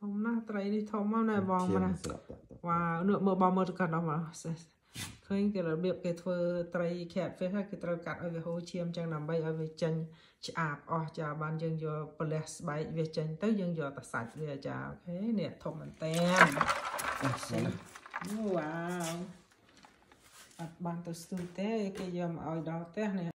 ធំណាស់ត្រីនេះធំមកណែបងឈាមណាស្រាប់តាក់តាក់វ៉ាវនេះមើលបងមើលទៅកាត់ដល់មកសេះឃើញគេរបៀបគេធ្វើត្រី catfish ហើយគេត្រូវកាត់ឲ្យវាហូរឈាមចឹងដើម្បីឲ្យវាចេញឆ្អាបអស់ចាបានយើងយកប្រលេះស្បែកវាចេញទៅយើងយកតែសាច់វាចាអូខេនេះធំមែនតើសេះវ៉ាវអត់បានទៅស្ទូចទេគេយកមកឲ្យដល់ផ្ទះនេះ